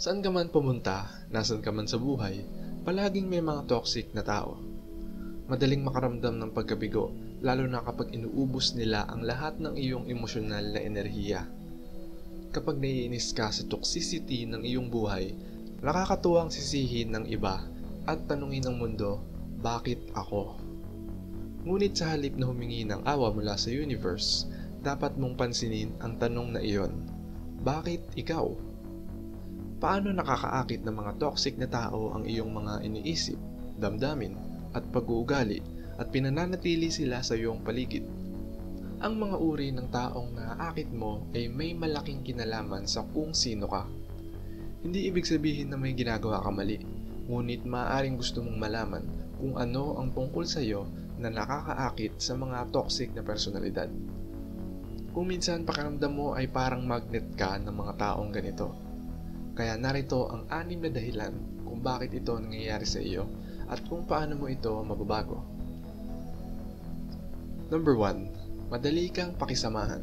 Saan ka man pumunta, nasan ka man sa buhay, palaging may mga toxic na tao. Madaling makaramdam ng pagkabigo, lalo na kapag inuubos nila ang lahat ng iyong emosyonal na enerhiya. Kapag naiinis ka sa toxicity ng iyong buhay, nakakatuwang sisihin ng iba at tanungin ng mundo, bakit ako? Ngunit sa halip na humingi ng awa mula sa universe, dapat mong pansinin ang tanong na iyon, bakit ikaw? Paano nakakaakit ng mga toxic na tao ang iyong mga iniisip, damdamin, at pag-uugali at pinananatili sila sa iyong paligid? Ang mga uri ng taong naaakit mo ay may malaking kinalaman sa kung sino ka. Hindi ibig sabihin na may ginagawa ka mali, ngunit maaaring gusto mong malaman kung ano ang tungkol sa iyo na nakakaakit sa mga toxic na personalidad. Kung minsan pakiramdam mo ay parang magnet ka ng mga taong ganito, kaya narito ang anim na dahilan kung bakit ito nangyayari sa iyo at kung paano mo ito mababago. Number 1. Madali kang pakisamahan.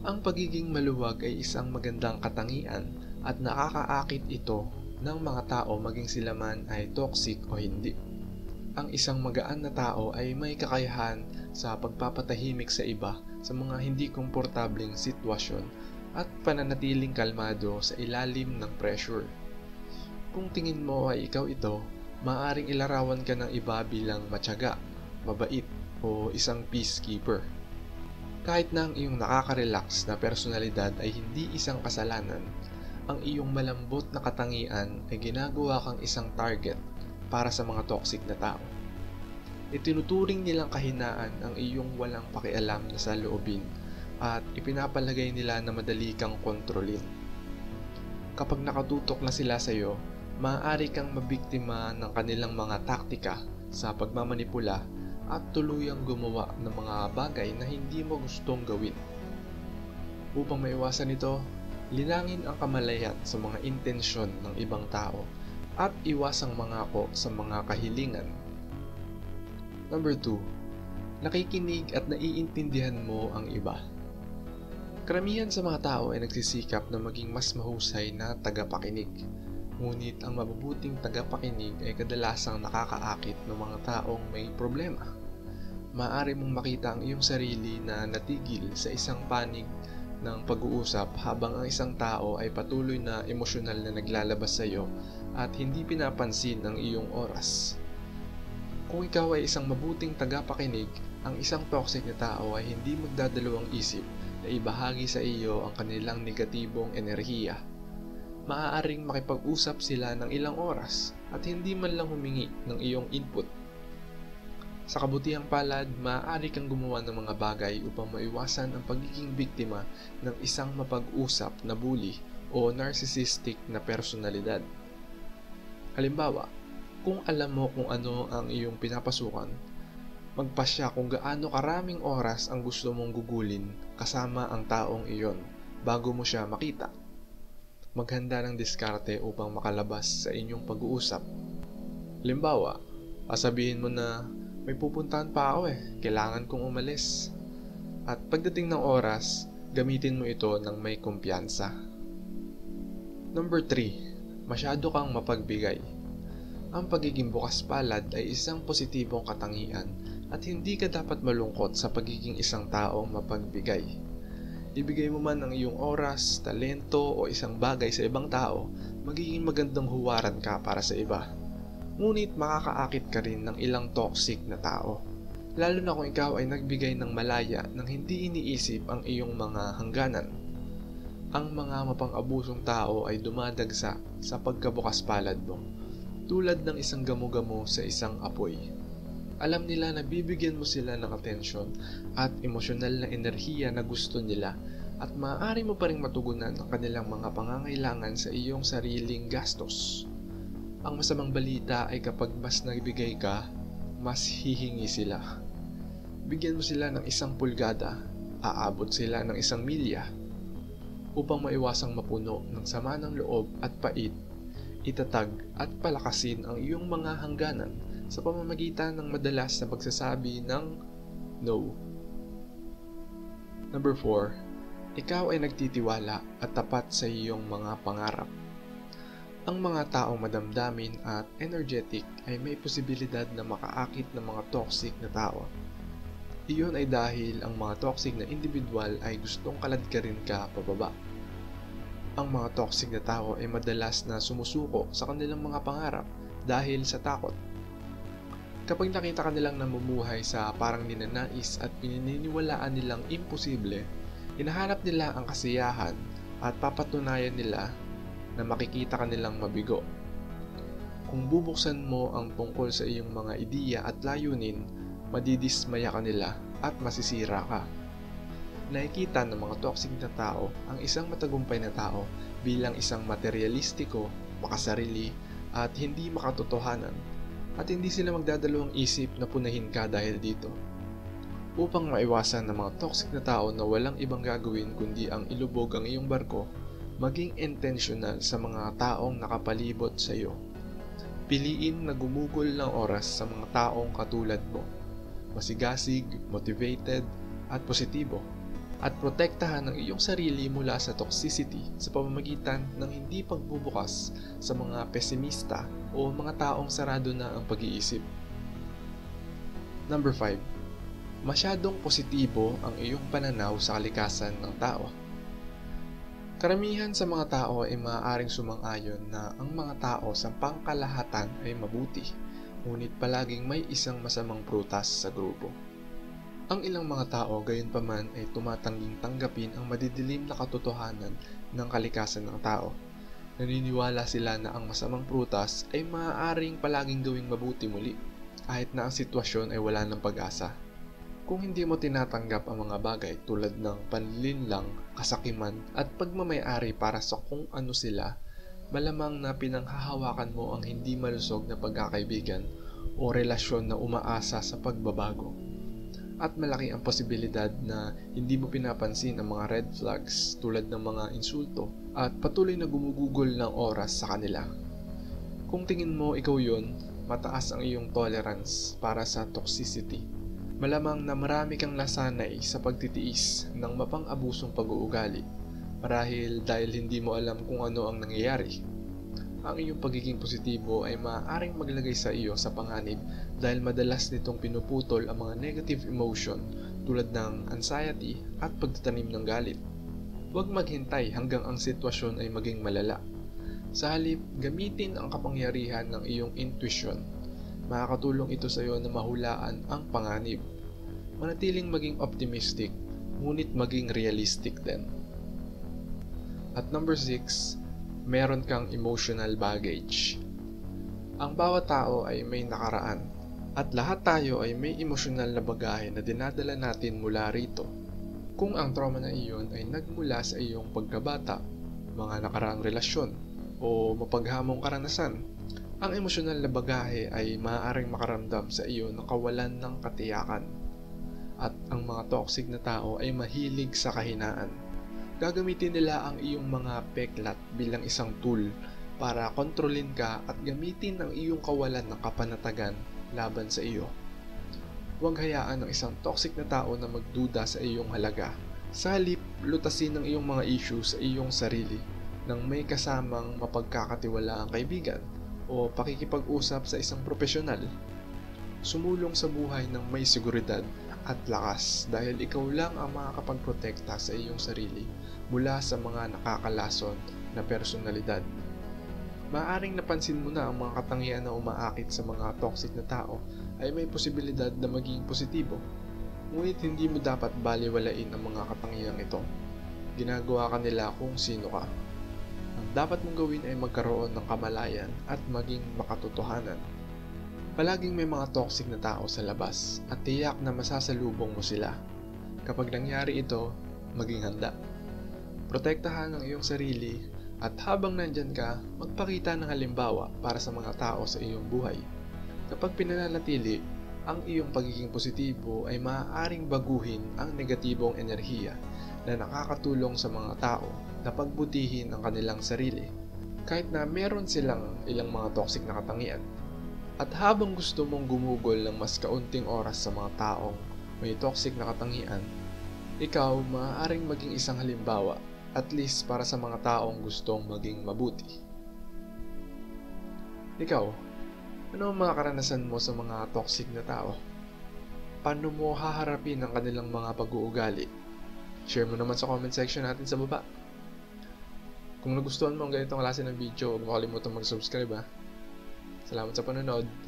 Ang pagiging maluwag ay isang magandang katangian at nakakaakit ito ng mga tao maging sila man ay toxic o hindi. Ang isang magaan na tao ay may kakayahan sa pagpapatahimik sa iba sa mga hindi komportableng sitwasyon at pananatiling kalmado sa ilalim ng pressure. Kung tingin mo ay ikaw ito, maaring ilarawan ka ng iba bilang matyaga, mabait, o isang peacekeeper. Kahit na ang iyong nakaka-relax na personalidad ay hindi isang kasalanan, ang iyong malambot na katangian ay ginagawa kang isang target para sa mga toxic na tao. Itinuturing nilang kahinaan ang iyong walang pakialam na sa loobin at ipinapalagay nila na madali kang kontrolin. Kapag nakatutok na sila sa iyo, maaari kang mabiktima ng kanilang mga taktika sa pagmamanipula at tuluyang gumawa ng mga bagay na hindi mo gustong gawin. Upang maiwasan ito, linangin ang kamalaya sa mga intensyon ng ibang tao at iwasang mangako sa mga kahilingan. Number 2. Nakikinig at naiintindihan mo ang iba. Karamihan sa mga tao ay nagsisikap na maging mas mahusay na tagapakinig. Ngunit ang mabubuting tagapakinig ay kadalasang nakakaakit ng mga taong may problema. Maaari mong makita ang iyong sarili na natigil sa isang panig ng pag-uusap habang ang isang tao ay patuloy na emosyonal na naglalabas sa iyo at hindi pinapansin ang iyong oras. Kung ikaw ay isang mabuting tagapakinig, ang isang toxic na tao ay hindi magdadalawang isip na ibahagi sa iyo ang kanilang negatibong enerhiya. Maaaring makipag-usap sila ng ilang oras at hindi man lang humingi ng iyong input. Sa kabutihang palad, maaari kang gumawa ng mga bagay upang maiwasan ang pagiging biktima ng isang mapag-usap na bully o narcissistic na personalidad. Halimbawa, kung alam mo kung ano ang iyong pinapasukan, magpasya kung gaano karaming oras ang gusto mong gugulin kasama ang taong iyon bago mo siya makita. Maghanda ng diskarte upang makalabas sa inyong pag-uusap. Limbawa, sasabihin mo na may pupuntahan pa ako eh, kailangan kong umalis. At pagdating ng oras, gamitin mo ito ng may kumpiyansa. Number 3. Masyado kang mapagbigay. Ang pagiging bukas palad ay isang positibong katangian at hindi ka dapat malungkot sa pagiging isang taong mapagbigay. Ibigay mo man ang iyong oras, talento o isang bagay sa ibang tao, magiging magandang huwaran ka para sa iba. Ngunit makakaakit ka rin ng ilang toxic na tao. Lalo na kung ikaw ay nagbigay ng malaya nang hindi iniisip ang iyong mga hangganan. Ang mga mapang-abusong tao ay dumadagsa sa pagkabukas palad mo, tulad ng isang gamo-gamo sa isang apoy. Alam nila na bibigyan mo sila ng atensyon at emosyonal na enerhiya na gusto nila at maaari mo pa rin matugunan ang kanilang mga pangangailangan sa iyong sariling gastos. Ang masamang balita ay kapag mas nagbigay ka, mas hihingi sila. Bigyan mo sila ng isang pulgada, aabot sila ng isang milya. Upang maiwasang mapuno ng sama ng loob at pait, itatag at palakasin ang iyong mga hangganan sa pamamagitan ng madalas na pagsasabi ng no. Number 4. Ikaw ay nagtitiwala at tapat sa iyong mga pangarap. Ang mga taong madamdamin at energetic ay may posibilidad na makaakit ng mga toxic na tao. Iyon ay dahil ang mga toxic na individual ay gustong kaladkarin ka pababa. Ang mga toxic na tao ay madalas na sumusuko sa kanilang mga pangarap dahil sa takot. Kapag nakita ka nilang namumuhay sa parang ninanais at pininiwalaan nilang imposible, hinahanap nila ang kasiyahan at papatunayan nila na makikita ka nilang mabigo. Kung bubuksan mo ang tungkol sa iyong mga ideya at layunin, madidismaya ka nila at masisira ka. Nakikita ng mga toxic na tao ang isang matagumpay na tao bilang isang materialistiko, makasarili, at hindi makatotohanan at hindi sila magdadalawang isip na punahin ka dahil dito. Upang maiwasan ng mga toxic na tao na walang ibang gagawin kundi ang ilubog ang iyong barko, maging intentional sa mga taong nakapalibot sa iyo. Piliin na gumugol ng oras sa mga taong katulad mo. Masigasig, motivated, at positibo. At protektahan ang iyong sarili mula sa toxicity sa pamamagitan ng hindi pagbubukas sa mga pesimista o mga taong sarado na ang pag-iisip. Number 5. Masyadong positibo ang iyong pananaw sa kalikasan ng tao. Karamihan sa mga tao ay maaaring sumang-ayon na ang mga tao sa pangkalahatan ay mabuti, ngunit palaging may isang masamang prutas sa grupo. Ang ilang mga tao gayon paman ay tumatangging tanggapin ang madidilim na katotohanan ng kalikasan ng tao. Naniniwala sila na ang masamang prutas ay maaaring palaging gawing mabuti muli, kahit na ang sitwasyon ay wala ng pag-asa. Kung hindi mo tinatanggap ang mga bagay tulad ng panlilinlang, kasakiman at pagmamayari para sa kung ano sila, malamang na pinanghahawakan mo ang hindi malusog na pagkakaibigan o relasyon na umaasa sa pagbabago. At malaki ang posibilidad na hindi mo pinapansin ang mga red flags tulad ng mga insulto at patuloy na gumugugol ng oras sa kanila. Kung tingin mo ikaw yon, mataas ang iyong tolerance para sa toxicity Malamang na marami kang nasanay sa pagtitiis ng mapang-abusong pag-uugali marahil dahil hindi mo alam kung ano ang nangyayari. Ang iyong pagiging positibo ay maaaring maglagay sa iyo sa panganib dahil madalas nitong pinuputol ang mga negative emotion tulad ng anxiety at pagtatanim ng galit. Huwag maghintay hanggang ang sitwasyon ay maging malala. Sa halip, gamitin ang kapangyarihan ng iyong intuition makakatulong ito sa iyo na mahulaan ang panganib. Manatiling maging optimistic, ngunit maging realistic din. At number 6, meron kang emotional baggage. Ang bawat tao ay may nakaraan at lahat tayo ay may emosyonal na bagahe na dinadala natin mula rito. Kung ang trauma na iyon ay nagmula sa iyong pagkabata, mga nakaraang relasyon, o mapaghamong karanasan, ang emosyonal na bagahe ay maaaring makaramdam sa iyo ng kawalan ng katiyakan. At ang mga toxic na tao ay mahilig sa kahinaan. Gagamitin nila ang iyong mga peklat bilang isang tool para kontrolin ka at gamitin ang iyong kawalan ng kapanatagan laban sa iyo. Huwag hayaan ng isang toxic na tao na magduda sa iyong halaga. Sa halip, lutasin ang iyong mga issues sa iyong sarili nang may kasamang mapagkakatiwala ang kaibigan o pakikipag-usap sa isang profesional. Sumulong sa buhay ng may seguridad at lakas dahil ikaw lang ang makakapagprotekta sa iyong sarili mula sa mga nakakalason na personalidad. Maaring napansin mo na ang mga katangian na umaakit sa mga toxic na tao ay may posibilidad na maging positibo. Ngunit hindi mo dapat baliwalain ang mga katangiang ito. Ginagawa ka nila kung sino ka. Ang dapat mong gawin ay magkaroon ng kamalayan at maging makatotohanan. Palaging may mga toxic na tao sa labas at tiyak na masasalubong mo sila. Kapag nangyari ito, maging handa. Protektahan ang iyong sarili at habang nandyan ka, magpakita ng halimbawa para sa mga tao sa iyong buhay. Kapag pinananatili, ang iyong pagiging positibo ay maaaring baguhin ang negatibong enerhiya na nakakatulong sa mga tao na pagbutihin ang kanilang sarili kahit na meron silang ilang mga toxic na katangian. At habang gusto mong gumugol ng mas kaunting oras sa mga taong may toxic na katangian, ikaw maaaring maging isang halimbawa at least para sa mga taong gustong maging mabuti. Ikaw, ano ang mga karanasan mo sa mga toxic na tao? Paano mo haharapin ang kanilang mga pag-uugali? Share mo naman sa comment section natin sa baba. Kung nagustuhan mo ang ganitong klase ng video, huwag mo kalimutang mag-subscribe ha. Salamat sa panonood.